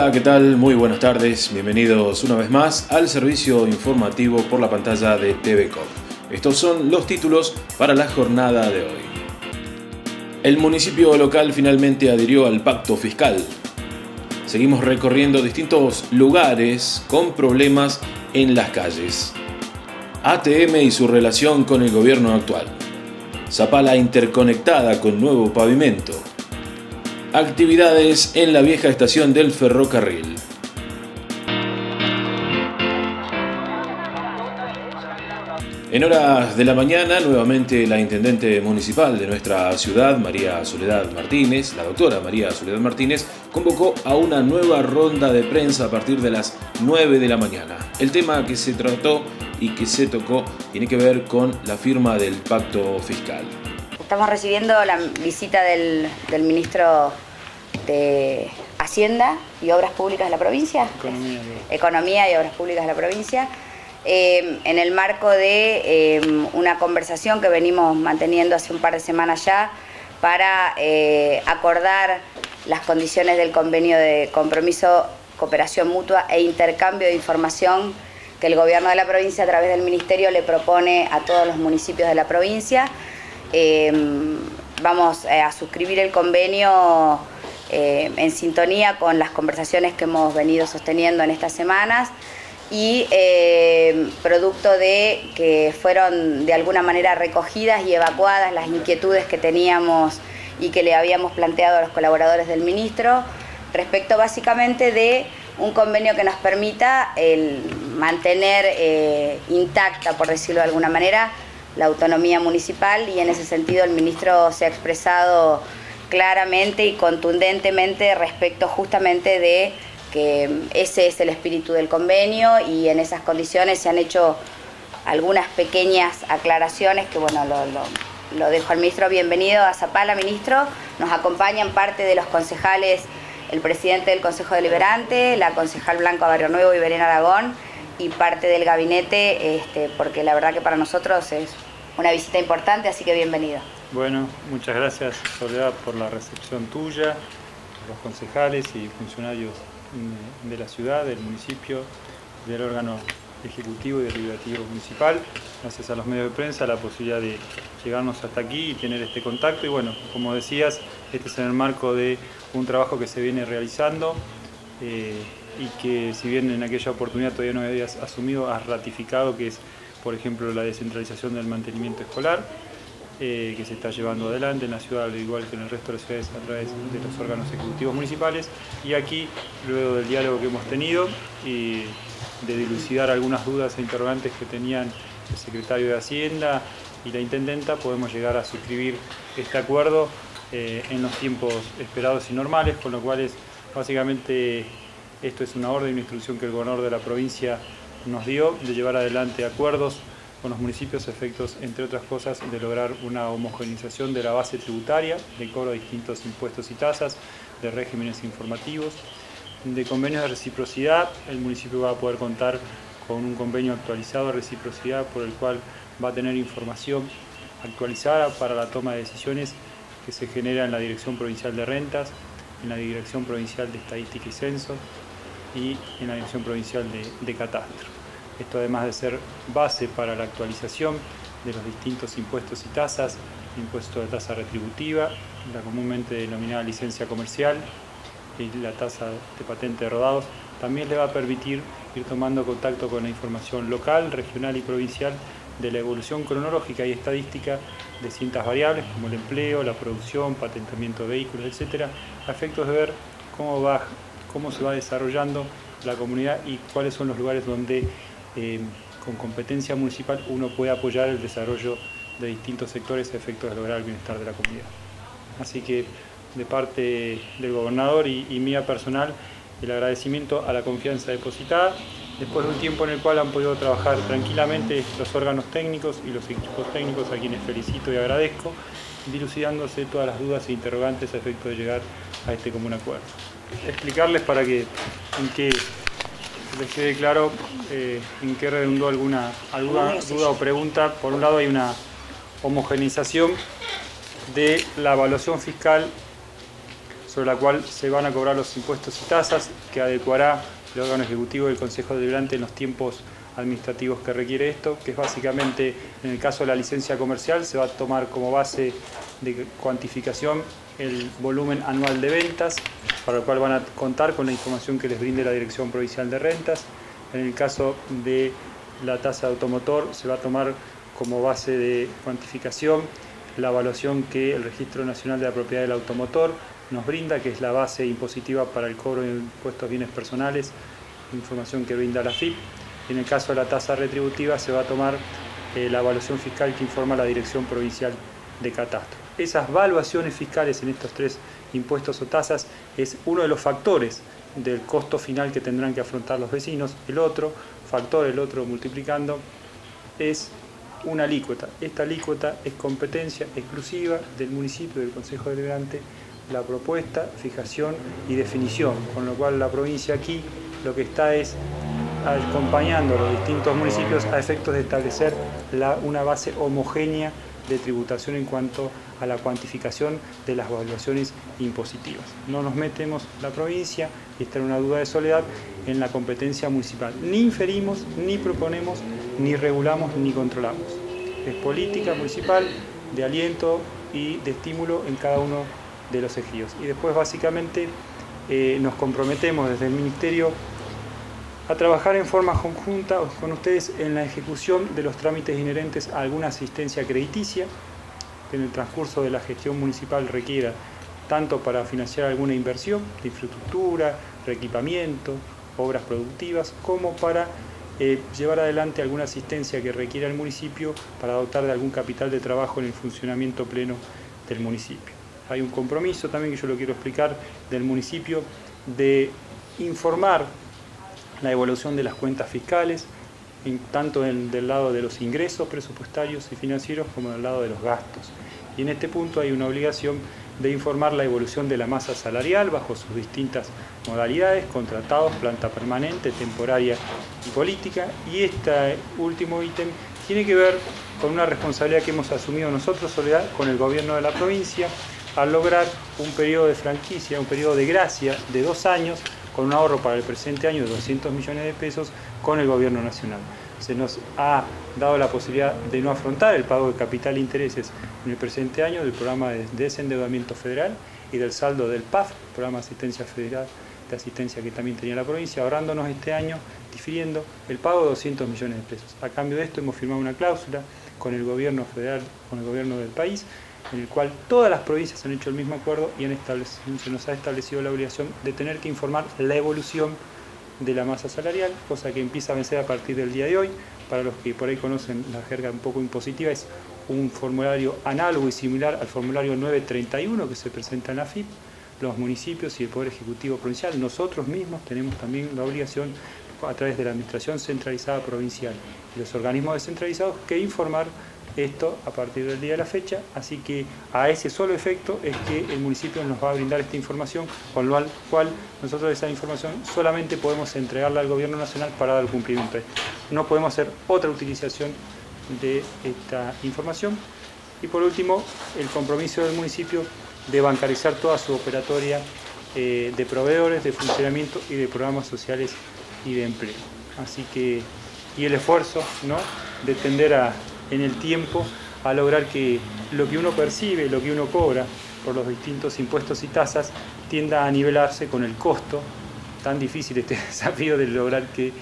Hola, ¿qué tal? Muy buenas tardes. Bienvenidos una vez más al servicio informativo por la pantalla de TVCOP. Estos son los títulos para la jornada de hoy. El municipio local finalmente adhirió al pacto fiscal. Seguimos recorriendo distintos lugares con problemas en las calles. ATM y su relación con el gobierno actual. Zapala interconectada con nuevo pavimento. Actividades en la vieja estación del ferrocarril. En horas de la mañana, nuevamente la intendente municipal de nuestra ciudad, María Soledad Martínez, la doctora María Soledad Martínez, convocó a una nueva ronda de prensa a partir de las 9 de la mañana. El tema que se trató y que se tocó tiene que ver con la firma del pacto fiscal. Estamos recibiendo la visita del, ministro de Hacienda y Obras Públicas de la provincia. Economía, Economía y Obras Públicas de la provincia. Eh, en el marco de eh, una conversación que venimos manteniendo hace un par de semanas ya para eh, acordar las condiciones del convenio de compromiso, cooperación mutua e intercambio de información que el gobierno de la provincia a través del ministerio le propone a todos los municipios de la provincia. Vamos a suscribir el convenio en sintonía con las conversaciones que hemos venido sosteniendo en estas semanas y eh, producto de que fueron de alguna manera recogidas y evacuadas las inquietudes que teníamos y que le habíamos planteado a los colaboradores del ministro respecto básicamente de un convenio que nos permita el mantener eh, intacta, por decirlo de alguna manera, la autonomía municipal y en ese sentido el ministro se ha expresado claramente y contundentemente respecto justamente de que ese es el espíritu del convenio y en esas condiciones se han hecho algunas pequeñas aclaraciones que bueno, lo, dejo al ministro. Bienvenido a Zapala, ministro. Nos acompañan parte de los concejales, el presidente del Consejo Deliberante, la concejal Blanco Barrio Nuevo y Belén Aragón y parte del gabinete, este, porque la verdad que para nosotros es una visita importante, así que bienvenido. Bueno, muchas gracias Soledad por la recepción tuya, los concejales y funcionarios de la ciudad, del municipio, del órgano ejecutivo y deliberativo municipal, gracias a los medios de prensa, la posibilidad de llegarnos hasta aquí y tener este contacto. Y bueno, como decías, este es en el marco de un trabajo que se viene realizando eh, y que si bien en aquella oportunidad todavía no habías asumido, has ratificado que es, por ejemplo, la descentralización del mantenimiento escolar. Eh, que se está llevando adelante en la ciudad, al igual que en el resto de las ciudades, a través de los órganos ejecutivos municipales. Y aquí, luego del diálogo que hemos tenido y de dilucidar algunas dudas e interrogantes que tenían el secretario de Hacienda y la intendenta, podemos llegar a suscribir este acuerdo eh, en los tiempos esperados y normales, con lo cual es, básicamente esto es una orden, una instrucción que el gobernador de la provincia nos dio de llevar adelante acuerdos con los municipios efectos, entre otras cosas, de lograr una homogenización de la base tributaria, de cobro de distintos impuestos y tasas, de regímenes informativos, de convenios de reciprocidad. El municipio va a poder contar con un convenio actualizado de reciprocidad por el cual va a tener información actualizada para la toma de decisiones que se genera en la Dirección Provincial de Rentas, en la Dirección Provincial de Estadística y Censo y en la Dirección Provincial de, Catastro. Esto además de ser base para la actualización de los distintos impuestos y tasas, impuesto de tasa retributiva, la comúnmente denominada licencia comercial y la tasa de patente de rodados, también le va a permitir ir tomando contacto con la información local, regional y provincial de la evolución cronológica y estadística de distintas variables como el empleo, la producción, patentamiento de vehículos, etcétera, a efectos de ver cómo, va, cómo se va desarrollando la comunidad y cuáles son los lugares donde eh, con competencia municipal uno puede apoyar el desarrollo de distintos sectores a efectos de lograr el bienestar de la comunidad. Así que de parte del gobernador y, mía personal, el agradecimiento a la confianza depositada, después de un tiempo en el cual han podido trabajar tranquilamente los órganos técnicos y los equipos técnicos a quienes felicito y agradezco, dilucidándose todas las dudas e interrogantes a efecto de llegar a este común acuerdo. Explicarles para que en qué les quede claro eh, en qué redundó alguna, alguna duda o pregunta. Por un lado hay una homogenización de la evaluación fiscal sobre la cual se van a cobrar los impuestos y tasas que adecuará el órgano ejecutivo del Consejo Deliberante en los tiempos administrativos que requiere esto, que es básicamente, en el caso de la licencia comercial, se va a tomar como base de cuantificación el volumen anual de ventas, para el cual van a contar con la información que les brinde la Dirección Provincial de Rentas. En el caso de la tasa de automotor, se va a tomar como base de cuantificación la evaluación que el Registro Nacional de la Propiedad del Automotor nos brinda, que es la base impositiva para el cobro de impuestos bienes personales, información que brinda la FIP. En el caso de la tasa retributiva se va a tomar eh, la evaluación fiscal que informa la Dirección Provincial de Catastro. Esas valuaciones fiscales en estos tres impuestos o tasas es uno de los factores del costo final que tendrán que afrontar los vecinos. El otro factor, el otro multiplicando, es una alícuota. Esta alícuota es competencia exclusiva del municipio del Consejo Deliberante la propuesta, fijación y definición, con lo cual la provincia aquí lo que está es acompañando a los distintos municipios a efectos de establecer una base homogénea de tributación en cuanto a la cuantificación de las evaluaciones impositivas. No nos metemos la provincia, y está en una duda de soledad, en la competencia municipal. Ni inferimos, ni proponemos, ni regulamos, ni controlamos. Es política municipal de aliento y de estímulo en cada uno de los ejidos. Y después básicamente eh, nos comprometemos desde el Ministerio a trabajar en forma conjunta con ustedes en la ejecución de los trámites inherentes a alguna asistencia crediticia que en el transcurso de la gestión municipal requiera tanto para financiar alguna inversión de infraestructura, reequipamiento, obras productivas, como para eh, llevar adelante alguna asistencia que requiera el municipio para dotar de algún capital de trabajo en el funcionamiento pleno del municipio. Hay un compromiso también que yo lo quiero explicar del municipio de informar la evolución de las cuentas fiscales, tanto del lado de los ingresos presupuestarios y financieros como del lado de los gastos. Y en este punto hay una obligación de informar la evolución de la masa salarial bajo sus distintas modalidades, contratados, planta permanente, temporaria y política. Y este último ítem tiene que ver con una responsabilidad que hemos asumido nosotros, Soledad, con el gobierno de la provincia, al lograr un periodo de franquicia, un periodo de gracia de dos años con un ahorro para el presente año de 200 millones de pesos con el gobierno nacional. Se nos ha dado la posibilidad de no afrontar el pago de capital e intereses en el presente año del programa de desendeudamiento federal y del saldo del PAF, programa de asistencia federal de asistencia que también tenía la provincia, ahorrándonos este año, difiriendo el pago de 200 millones de pesos. A cambio de esto hemos firmado una cláusula con el gobierno federal, con el gobierno del país, en el cual todas las provincias han hecho el mismo acuerdo y se nos ha establecido la obligación de tener que informar la evolución de la masa salarial, cosa que empieza a vencer a partir del día de hoy. Para los que por ahí conocen la jerga un poco impositiva, es un formulario análogo y similar al formulario 931 que se presenta en la FIP. Los municipios y el Poder Ejecutivo Provincial, nosotros mismos tenemos también la obligación a través de la Administración Centralizada Provincial y los organismos descentralizados que informar esto a partir del día de la fecha, así que a ese solo efecto es que el municipio nos va a brindar esta información, con lo cual nosotros esa información solamente podemos entregarla al gobierno nacional para dar cumplimiento. No podemos hacer otra utilización de esta información. Y por último, el compromiso del municipio de bancarizar toda su operatoria eh, de proveedores, de funcionamiento y de programas sociales y de empleo. Así que, y el esfuerzo ¿no? de tender a en el tiempo a lograr que lo que uno percibe, lo que uno cobra por los distintos impuestos y tasas tienda a nivelarse con el costo, tan difícil este desafío de lograr que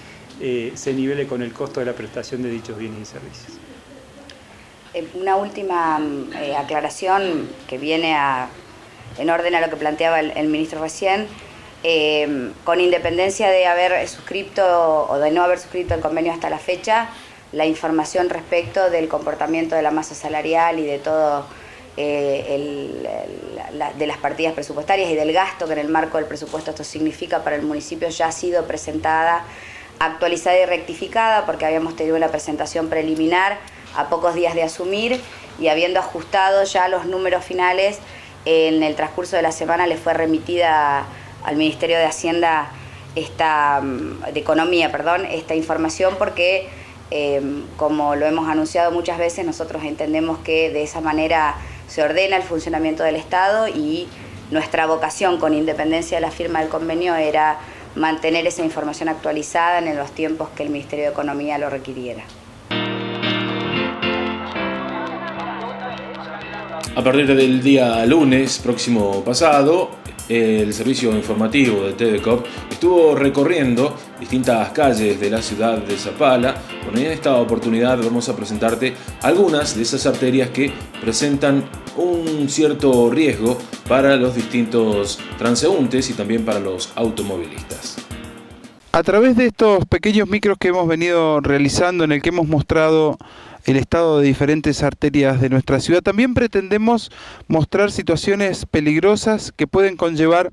eh, se nivele con el costo de la prestación de dichos bienes y servicios. Eh, una última eh, aclaración que viene en orden a lo que planteaba el, ministro recién. con independencia de haber suscrito o de no haber suscrito el convenio hasta la fecha, la información respecto del comportamiento de la masa salarial y de todo eh, de las partidas presupuestarias y del gasto que en el marco del presupuesto esto significa para el municipio ya ha sido presentada, actualizada y rectificada porque habíamos tenido una presentación preliminar a pocos días de asumir y habiendo ajustado ya los números finales en el transcurso de la semana le fue remitida al Ministerio de Hacienda esta mm, de Economía, perdón, esta información porque Em, como lo hemos anunciado muchas veces, nosotros entendemos que de esa manera se ordena el funcionamiento del Estado y nuestra vocación con independencia de la firma del convenio era mantener esa información actualizada en los tiempos que el Ministerio de Economía lo requiriera. A partir del día lunes próximo pasado, el servicio informativo de TVCOP estuvo recorriendo distintas calles de la ciudad de Zapala. Bueno, en esta oportunidad vamos a presentarte algunas de esas arterias que presentan un cierto riesgo para los distintos transeúntes y también para los automovilistas. A través de estos pequeños micros que hemos venido realizando, en el que hemos mostrado el estado de diferentes arterias de nuestra ciudad. También pretendemos mostrar situaciones peligrosas que pueden conllevar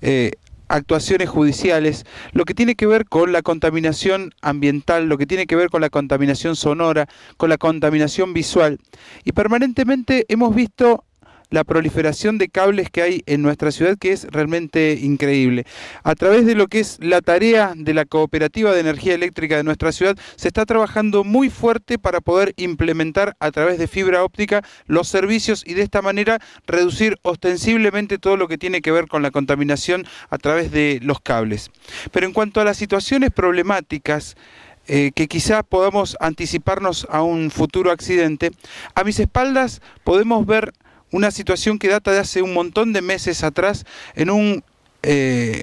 eh, actuaciones judiciales, lo que tiene que ver con la contaminación ambiental, lo que tiene que ver con la contaminación sonora, con la contaminación visual. Y permanentemente hemos visto la proliferación de cables que hay en nuestra ciudad que es realmente increíble. A través de lo que es la tarea de la cooperativa de energía eléctrica de nuestra ciudad, se está trabajando muy fuerte para poder implementar a través de fibra óptica los servicios y de esta manera reducir ostensiblemente todo lo que tiene que ver con la contaminación a través de los cables. Pero en cuanto a las situaciones problemáticas, eh, que quizás podamos anticiparnos a un futuro accidente, a mis espaldas podemos ver una situación que data de hace un montón de meses atrás en un eh,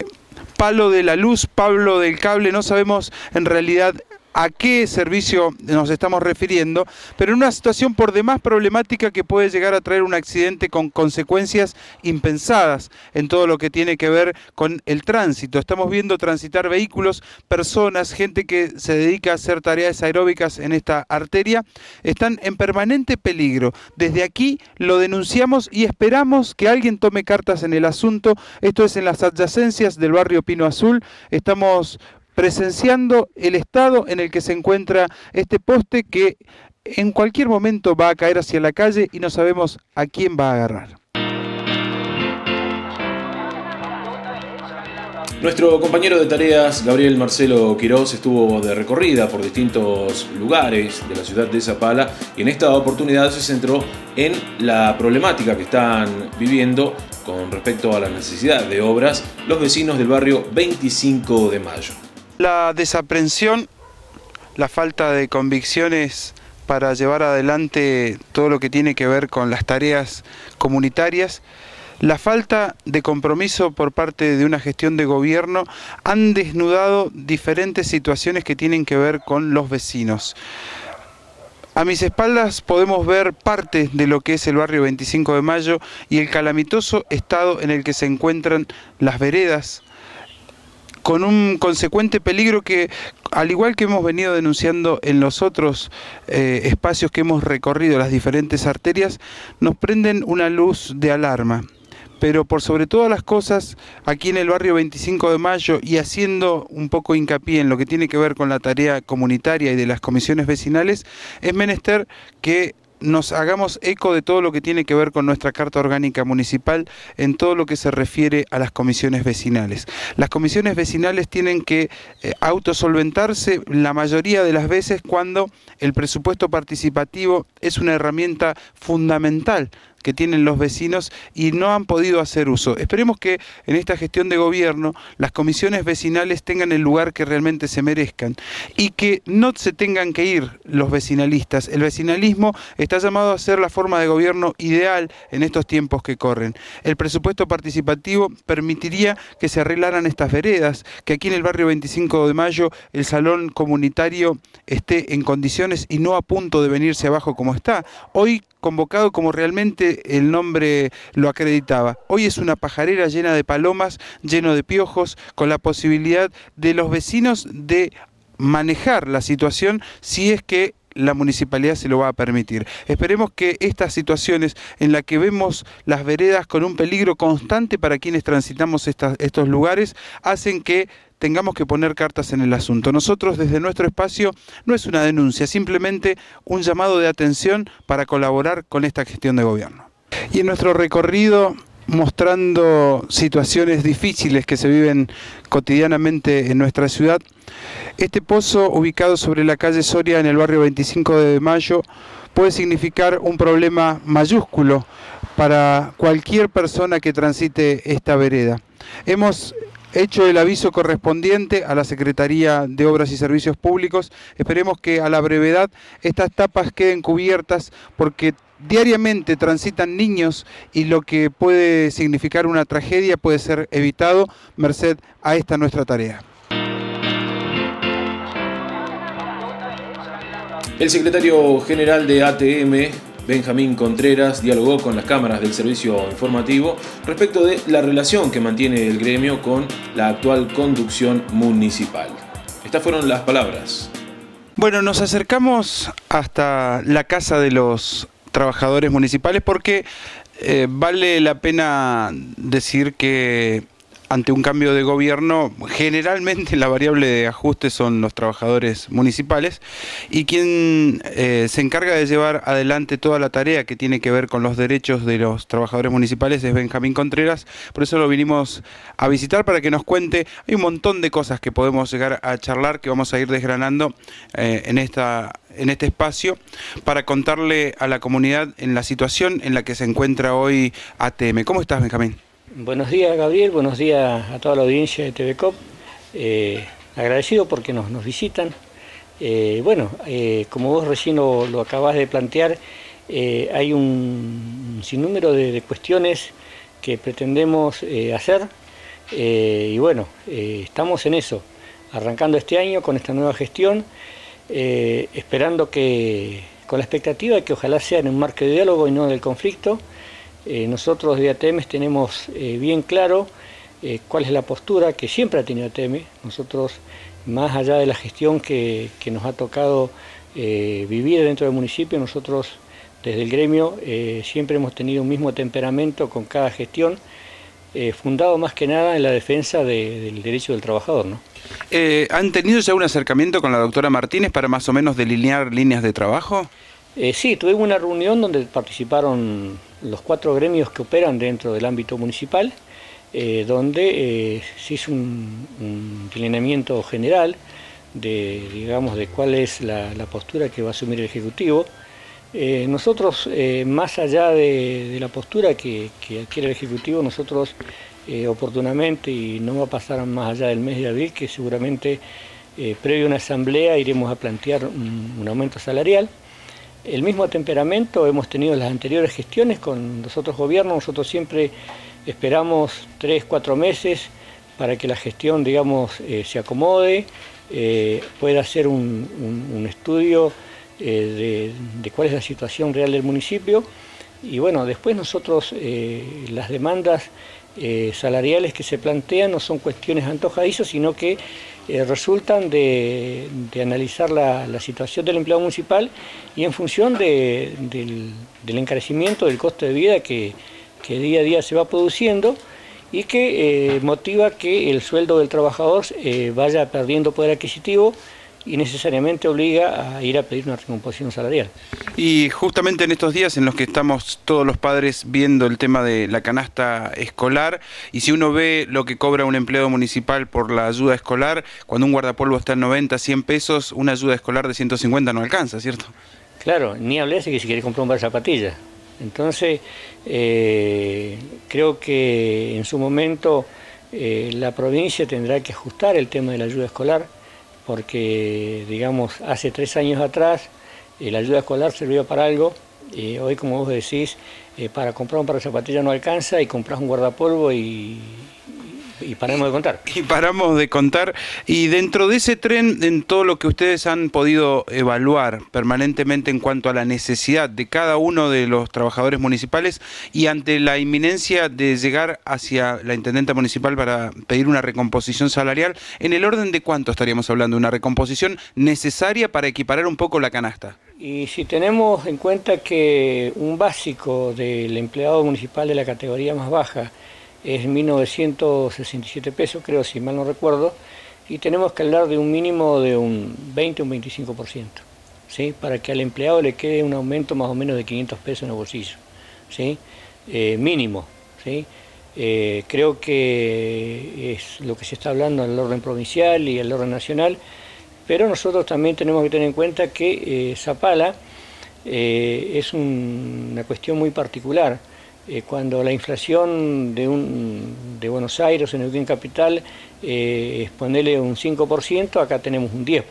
palo de la luz, Pablo del cable, no sabemos en realidad a qué servicio nos estamos refiriendo, pero en una situación por demás problemática que puede llegar a traer un accidente con consecuencias impensadas en todo lo que tiene que ver con el tránsito. Estamos viendo transitar vehículos, personas, gente que se dedica a hacer tareas aeróbicas en esta arteria, están en permanente peligro. Desde aquí lo denunciamos y esperamos que alguien tome cartas en el asunto. Esto es en las adyacencias del barrio Pino Azul. Estamos presenciando el estado en el que se encuentra este poste que en cualquier momento va a caer hacia la calle y no sabemos a quién va a agarrar. Nuestro compañero de tareas, Gabriel Marcelo Quiroz, estuvo de recorrida por distintos lugares de la ciudad de Zapala y en esta oportunidad se centró en la problemática que están viviendo con respecto a la necesidad de obras los vecinos del barrio 25 de Mayo. La desaprensión, la falta de convicciones para llevar adelante todo lo que tiene que ver con las tareas comunitarias, la falta de compromiso por parte de una gestión de gobierno han desnudado diferentes situaciones que tienen que ver con los vecinos. A mis espaldas podemos ver parte de lo que es el barrio 25 de Mayo y el calamitoso estado en el que se encuentran las veredas, con un consecuente peligro que, al igual que hemos venido denunciando en los otros eh, espacios que hemos recorrido, las diferentes arterias, nos prenden una luz de alarma. Pero por sobre todas las cosas, aquí en el barrio 25 de Mayo y haciendo un poco hincapié en lo que tiene que ver con la tarea comunitaria y de las comisiones vecinales, es menester que nos hagamos eco de todo lo que tiene que ver con nuestra Carta Orgánica Municipal en todo lo que se refiere a las comisiones vecinales. Las comisiones vecinales tienen que eh, autosolventarse la mayoría de las veces cuando el presupuesto participativo es una herramienta fundamental que tienen los vecinos y no han podido hacer uso. Esperemos que en esta gestión de gobierno las comisiones vecinales tengan el lugar que realmente se merezcan y que no se tengan que ir los vecinalistas. El vecinalismo está llamado a ser la forma de gobierno ideal en estos tiempos que corren. El presupuesto participativo permitiría que se arreglaran estas veredas, que aquí en el barrio 25 de Mayo el salón comunitario esté en condiciones y no a punto de venirse abajo como está. Hoy convocado como realmente el nombre lo acreditaba. Hoy es una pajarera llena de palomas, lleno de piojos, con la posibilidad de los vecinos de manejar la situación si es que la municipalidad se lo va a permitir. Esperemos que estas situaciones en las que vemos las veredas con un peligro constante para quienes transitamos estos lugares hacen que tengamos que poner cartas en el asunto. Nosotros desde nuestro espacio no es una denuncia, simplemente un llamado de atención para colaborar con esta gestión de gobierno. Y en nuestro recorrido mostrando situaciones difíciles que se viven cotidianamente en nuestra ciudad, este pozo ubicado sobre la calle Soria en el barrio 25 de Mayo puede significar un problema mayúsculo para cualquier persona que transite esta vereda. Hemos hecho el aviso correspondiente a la Secretaría de Obras y Servicios Públicos. Esperemos que a la brevedad estas tapas queden cubiertas porque diariamente transitan niños y lo que puede significar una tragedia puede ser evitado merced a esta nuestra tarea. El secretario general de ATM, Benjamín Contreras, dialogó con las cámaras del servicio informativo respecto de la relación que mantiene el gremio con la actual conducción municipal. Estas fueron las palabras. Bueno, nos acercamos hasta la casa de los trabajadores municipales porque eh, vale la pena decir que ante un cambio de gobierno, generalmente la variable de ajuste son los trabajadores municipales y quien eh, se encarga de llevar adelante toda la tarea que tiene que ver con los derechos de los trabajadores municipales es Benjamín Contreras, por eso lo vinimos a visitar para que nos cuente, hay un montón de cosas que podemos llegar a charlar que vamos a ir desgranando eh, en esta en este espacio para contarle a la comunidad en la situación en la que se encuentra hoy ATM. ¿Cómo estás, Benjamín? Buenos días Gabriel, buenos días a toda la audiencia de TVCOP. Eh, agradecido porque nos, visitan. Eh, bueno, eh, como vos recién lo, lo acabas de plantear, hay un, sinnúmero de, cuestiones que pretendemos hacer y bueno, estamos en eso, arrancando este año con esta nueva gestión, esperando que, con la expectativa de que ojalá sea en un marco de diálogo y no del conflicto, eh, nosotros de ATM tenemos eh, bien claro eh, cuál es la postura que siempre ha tenido ATM. Nosotros, más allá de la gestión que, nos ha tocado vivir dentro del municipio, nosotros desde el gremio siempre hemos tenido un mismo temperamento con cada gestión, fundado más que nada en la defensa del derecho del trabajador. ¿Han tenido ya un acercamiento con la doctora Martínez para más o menos delinear líneas de trabajo? sí, tuvimos una reunión donde participaron los cuatro gremios que operan dentro del ámbito municipal, eh, donde eh, se hizo un, delineamiento general de, digamos, de cuál es la, postura que va a asumir el Ejecutivo. Eh, nosotros, más allá de, la postura que, adquiere el Ejecutivo, nosotros oportunamente, y no va a pasar más allá del mes de abril, que seguramente previo a una asamblea iremos a plantear un aumento salarial, el mismo temperamento hemos tenido en las anteriores gestiones con los otros gobiernos. Nosotros siempre esperamos tres, cuatro meses para que la gestión, digamos, eh, se acomode, eh, pueda hacer un, estudio eh, de, cuál es la situación real del municipio. Y bueno, después nosotros las demandas salariales que se plantean no son cuestiones antojadizas, sino que eh, resultan de, analizar la, situación del empleado municipal y en función del, encarecimiento del costo de vida que, día a día se va produciendo y que eh, motiva que el sueldo del trabajador eh, vaya perdiendo poder adquisitivo y necesariamente obliga a ir a pedir una recomposición salarial. Y justamente en estos días en los que estamos todos los padres viendo el tema de la canasta escolar, y si uno ve lo que cobra un empleado municipal por la ayuda escolar, cuando un guardapolvo está en 90, 100 pesos, una ayuda escolar de 150 no alcanza, ¿cierto? Claro, ni hablé de que si quiere comprar un par de zapatillas. Entonces, eh, creo que en su momento eh, la provincia tendrá que ajustar el tema de la ayuda escolar porque, digamos, hace tres años atrás eh, la ayuda escolar sirvió para algo, y hoy, como vos decís, eh, para comprar un par de zapatillas no alcanza y compras un guardapolvo y, y paramos de contar. Y paramos de contar. Y dentro de ese tren, en todo lo que ustedes han podido evaluar permanentemente en cuanto a la necesidad de cada uno de los trabajadores municipales y ante la inminencia de llegar hacia la intendenta municipal para pedir una recomposición salarial, ¿en el orden de cuánto estaríamos hablando? ¿Una recomposición necesaria para equiparar un poco la canasta? Y si tenemos en cuenta que un básico del empleado municipal de la categoría más baja es 1.967 pesos, creo, si mal no recuerdo, y tenemos que hablar de un mínimo de un 20 o un 25%, ¿sí? para que al empleado le quede un aumento más o menos de 500 pesos en el bolsillo, ¿sí? Eh, mínimo. ¿sí? Eh, creo que es lo que se está hablando en el orden provincial y el orden nacional, pero nosotros también tenemos que tener en cuenta que eh, Zapala es una cuestión muy particular. Eh, cuando la inflación de, un, de Buenos Aires, en Neuquén Capital, eh, es ponerle un 5%, acá tenemos un 10%.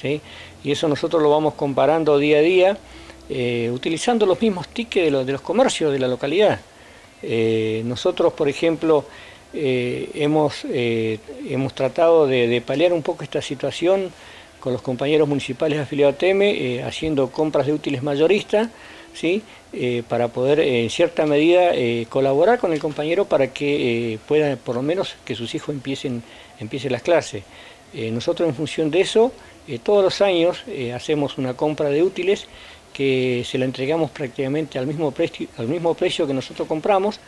¿sí? Y eso nosotros lo vamos comparando día a día, utilizando los mismos tickets de los, de los comercios de la localidad. nosotros, por ejemplo, hemos, hemos tratado de, de paliar un poco esta situación con los compañeros municipales afiliados a TEME, eh, haciendo compras de útiles mayoristas, ¿sí? Eh, para poder en cierta medida eh, colaborar con el compañero para que pueda por lo menos que sus hijos empiecen, empiecen las clases. nosotros en función de eso, todos los años hacemos una compra de útiles que se la entregamos prácticamente al mismo precio, al mismo precio que nosotros compramos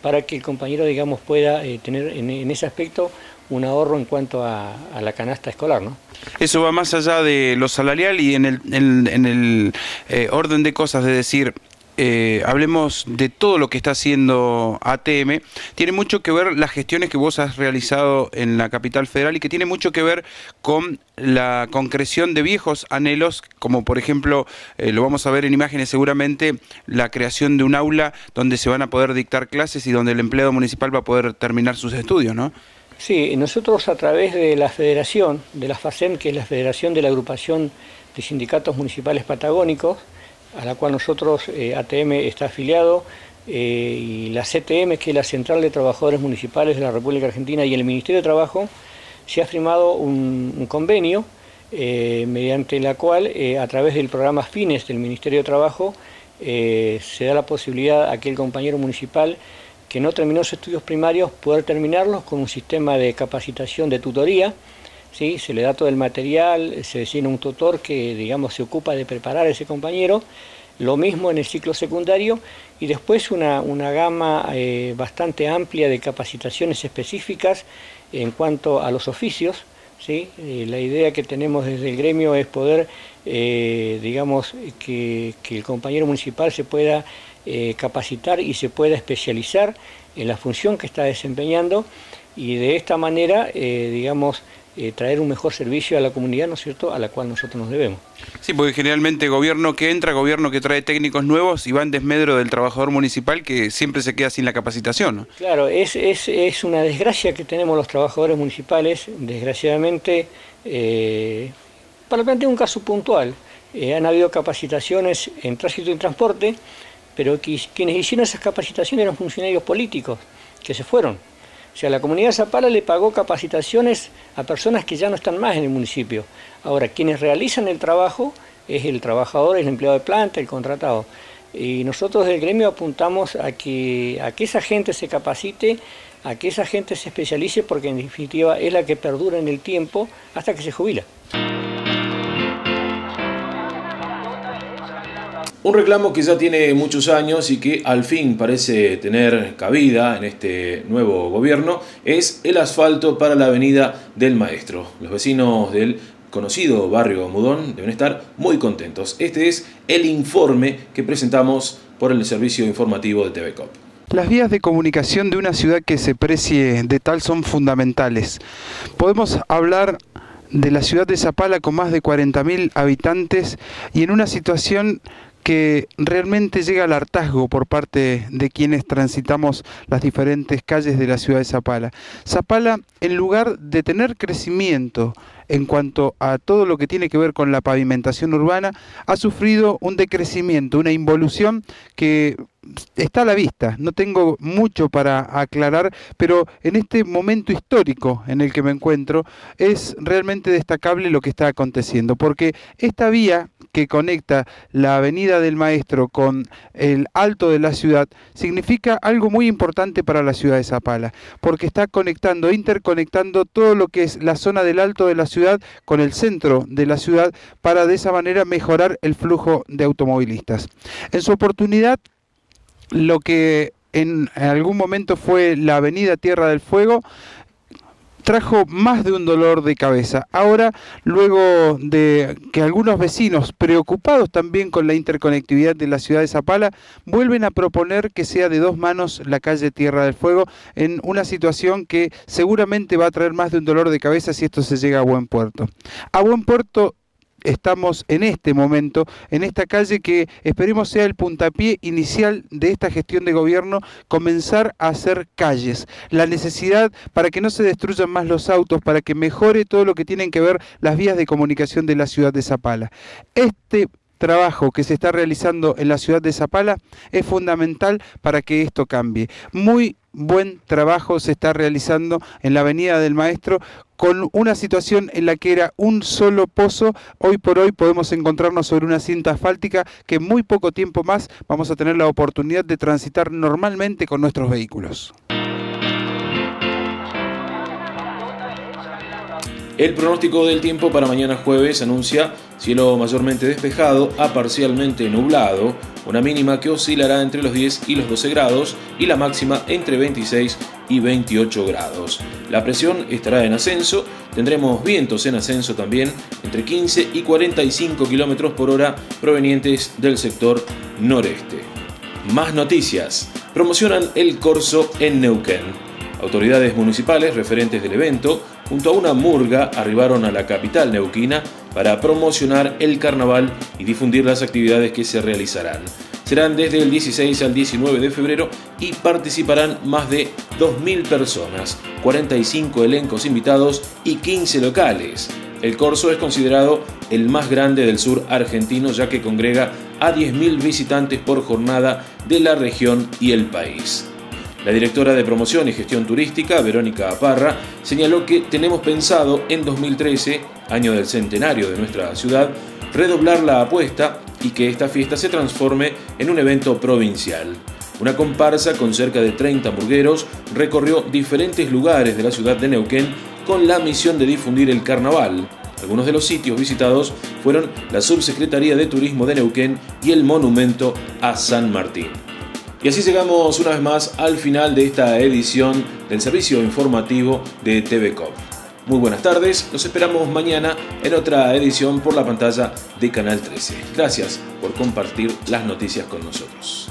para que el compañero digamos pueda tener en, ese aspecto un ahorro en cuanto a, la canasta escolar. ¿no? Eso va más allá de lo salarial y en el, en, el eh, orden de cosas, de decir, eh, hablemos de todo lo que está haciendo ATM, tiene mucho que ver las gestiones que vos has realizado en la capital federal y que tiene mucho que ver con la concreción de viejos anhelos, como por ejemplo, eh, lo vamos a ver en imágenes seguramente, la creación de un aula donde se van a poder dictar clases y donde el empleado municipal va a poder terminar sus estudios, ¿no? Sí, nosotros a través de la federación, de la FACEM, que es la Federación de la Agrupación de Sindicatos Municipales Patagónicos, a la cual nosotros, eh, ATM, está afiliado, eh, y la CTM, que es la Central de Trabajadores Municipales de la República Argentina, y el Ministerio de Trabajo, se ha firmado un, convenio eh, mediante la cual, a través del programa FINES del Ministerio de Trabajo, se da la posibilidad a aquel compañero municipal que no terminó sus estudios primarios poder terminarlos con un sistema de capacitación de tutoría. ¿sí? Se le da todo el material, se designa un tutor que digamos, se ocupa de preparar a ese compañero. Lo mismo en el ciclo secundario y después una, gama eh, bastante amplia de capacitaciones específicas en cuanto a los oficios. ¿sí? Eh, la idea que tenemos desde el gremio es poder, eh, digamos, que, que el compañero municipal se pueda eh, capacitar y se pueda especializar en la función que está desempeñando y de esta manera, eh, digamos, eh, traer un mejor servicio a la comunidad, ¿no es cierto?, a la cual nosotros nos debemos. Sí, porque generalmente gobierno que entra, gobierno que trae técnicos nuevos y va en desmedro del trabajador municipal que siempre se queda sin la capacitación. ¿no? Claro, es, es, es, una desgracia que tenemos los trabajadores municipales, desgraciadamente, para plantear un caso puntual, han habido capacitaciones en tránsito y transporte, pero quienes hicieron esas capacitaciones eran funcionarios políticos que se fueron. O sea, la comunidad Zapala le pagó capacitaciones a personas que ya no están más en el municipio. Ahora, quienes realizan el trabajo es el trabajador, el empleado de planta, el contratado. Y nosotros del gremio apuntamos a que, a que esa gente se capacite, a que esa gente se especialice, porque en definitiva es la que perdura en el tiempo hasta que se jubila. Un reclamo que ya tiene muchos años y que al fin parece tener cabida en este nuevo gobierno es el asfalto para la avenida del Maestro. Los vecinos del conocido barrio Mudón deben estar muy contentos. Este es el informe que presentamos por el servicio informativo de TV Cop. Las vías de comunicación de una ciudad que se precie de tal son fundamentales. Podemos hablar de la ciudad de Zapala con más de 40.000 habitantes y en una situación que realmente llega al hartazgo por parte de quienes transitamos las diferentes calles de la ciudad de Zapala. Zapala, en lugar de tener crecimiento en cuanto a todo lo que tiene que ver con la pavimentación urbana, ha sufrido un decrecimiento, una involución que está a la vista, no tengo mucho para aclarar, pero en este momento histórico en el que me encuentro es realmente destacable lo que está aconteciendo, porque esta vía que conecta la Avenida del Maestro con el alto de la ciudad significa algo muy importante para la ciudad de Zapala, porque está conectando, interconectando todo lo que es la zona del alto de la ciudad con el centro de la ciudad para de esa manera mejorar el flujo de automovilistas. En su oportunidad, lo que en algún momento fue la Avenida Tierra del Fuego, trajo más de un dolor de cabeza. Ahora, luego de que algunos vecinos, preocupados también con la interconectividad de la ciudad de Zapala, vuelven a proponer que sea de dos manos la calle Tierra del Fuego en una situación que seguramente va a traer más de un dolor de cabeza si esto se llega a buen puerto. A buen puerto estamos en este momento, en esta calle que esperemos sea el puntapié inicial de esta gestión de gobierno, comenzar a hacer calles. La necesidad para que no se destruyan más los autos, para que mejore todo lo que tienen que ver las vías de comunicación de la ciudad de Zapala. Este trabajo que se está realizando en la ciudad de Zapala es fundamental para que esto cambie. Muy buen trabajo se está realizando en la Avenida del Maestro con una situación en la que era un solo pozo, hoy por hoy podemos encontrarnos sobre una cinta asfáltica que en muy poco tiempo más vamos a tener la oportunidad de transitar normalmente con nuestros vehículos. El pronóstico del tiempo para mañana jueves anuncia cielo mayormente despejado a parcialmente nublado, una mínima que oscilará entre los 10 y los 12 grados y la máxima entre 26 y 28 grados. La presión estará en ascenso, tendremos vientos en ascenso también entre 15 y 45 kilómetros por hora provenientes del sector noreste. Más noticias. Promocionan el corso en Neuquén. Autoridades municipales referentes del evento, junto a una murga, arribaron a la capital neuquina para promocionar el carnaval y difundir las actividades que se realizarán. Serán desde el 16 al 19 de febrero y participarán más de 2.000 personas, 45 elencos invitados y 15 locales. El corso es considerado el más grande del sur argentino ya que congrega a 10.000 visitantes por jornada de la región y el país. La directora de promoción y gestión turística, Verónica Aparra, señaló que tenemos pensado en 2013, año del centenario de nuestra ciudad, redoblar la apuesta y que esta fiesta se transforme en un evento provincial. Una comparsa con cerca de 30 burgueros recorrió diferentes lugares de la ciudad de Neuquén con la misión de difundir el carnaval. Algunos de los sitios visitados fueron la Subsecretaría de Turismo de Neuquén y el Monumento a San Martín. Y así llegamos una vez más al final de esta edición del servicio informativo de TV Muy buenas tardes, nos esperamos mañana en otra edición por la pantalla de Canal 13. Gracias por compartir las noticias con nosotros.